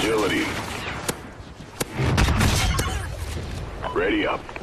agility. Ready up.